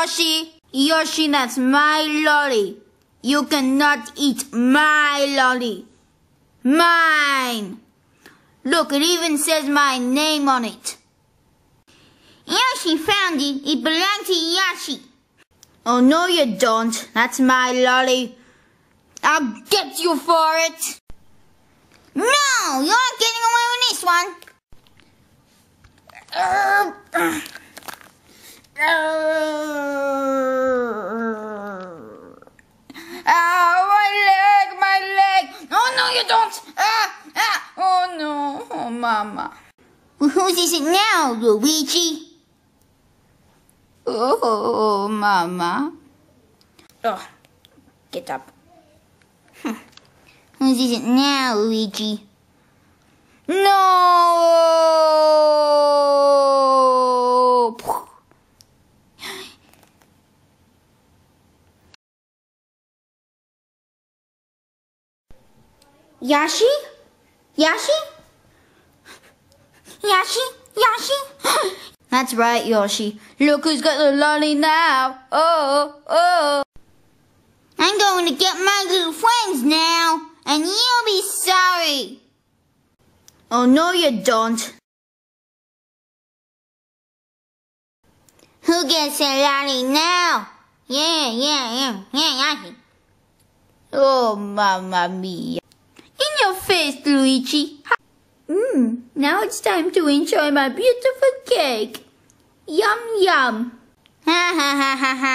Yoshi, Yoshi, that's my lolly. You cannot eat my lolly. Mine. Look, it even says my name on it. Yoshi found it. It belonged to Yoshi. Oh, no you don't. That's my lolly. I'll get you for it. No, you're not getting away with this one. Uh, uh, uh, my leg, my leg. Oh, no, you don't. Ah, ah. Oh, no. Oh, Mama. Whose is it now, Luigi? Oh, Mama. Oh, get up. Whose is it now, Luigi? No! Yashi? Yashi? Yashi? Yashi? That's right, Yoshi. Look who's got the lolly now. Oh, oh. I'm going to get my little friends now, and you'll be sorry. Oh, no you don't. Who gets a lolly now? Yeah, yeah, yeah, yeah, yeah. Oh, mamma mia. Face, Luigi. Mmm, now it's time to enjoy my beautiful cake. Yum, yum. Ha ha ha ha ha.